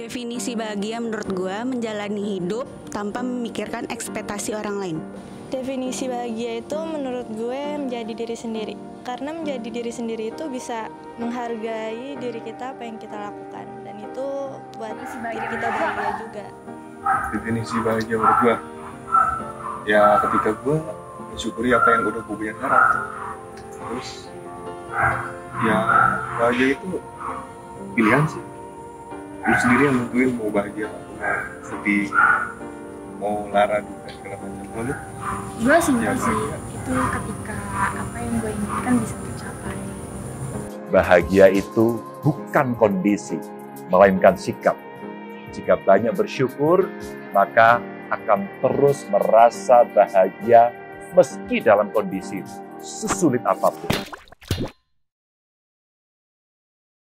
Definisi bahagia menurut gue menjalani hidup tanpa memikirkan ekspektasi orang lain. Definisi bahagia itu menurut gue menjadi diri sendiri. Karena menjadi diri sendiri itu bisa menghargai diri kita apa yang kita lakukan dan itu buat diri kita bahagia juga. Definisi bahagia menurut gue ya ketika gue mensyukuri apa yang udah gue punya sekarang. Terus ya bahagia itu pilihan sih lu sendiri yang nentuin mau bahagia mau sedih mau lara juga segala macam lalu gue simpel Ya, sih bahagia. itu ketika apa yang gue inginkan bisa tercapai Bahagia itu bukan kondisi, melainkan sikap. Jika banyak bersyukur, maka akan terus merasa bahagia meski dalam kondisi sesulit apa pun.